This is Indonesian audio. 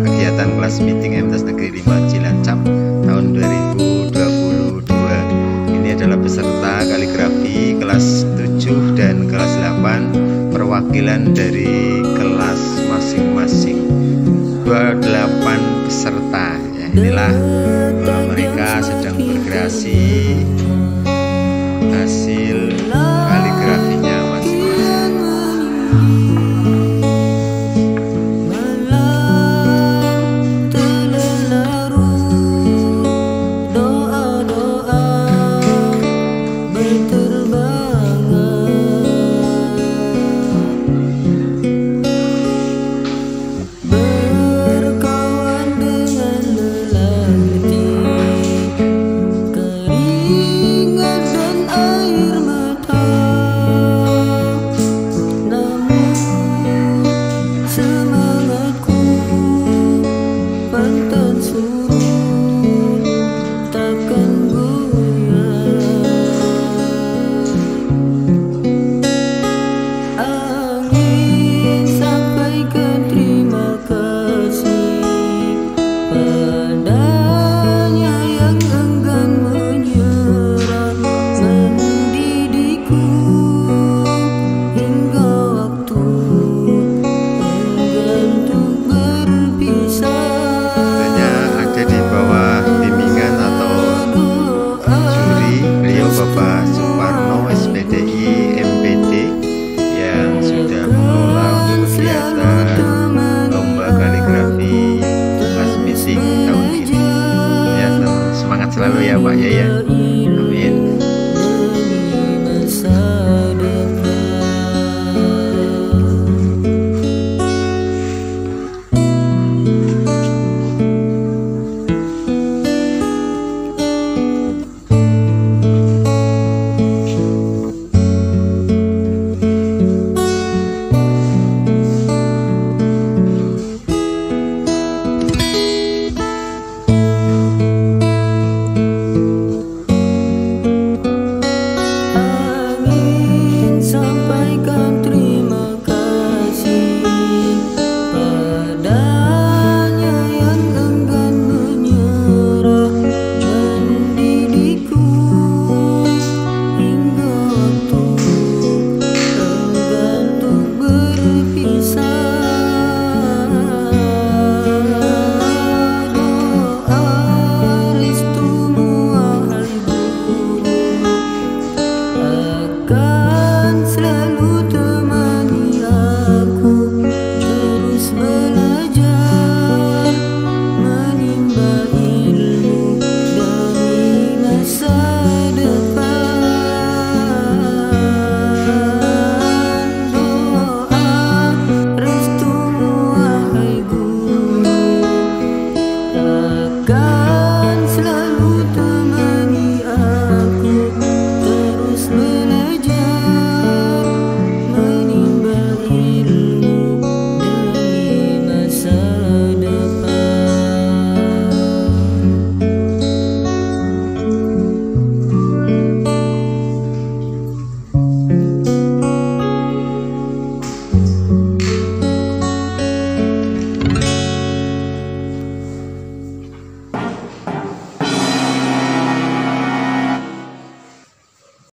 kegiatan kelas meeting MTS Negeri 5 Cilacap tahun 2022. Ini adalah peserta kaligrafi kelas 7 dan kelas 8 perwakilan dari kelas masing-masing 28 peserta. Ya, inilah uh, mereka sedang berkreasi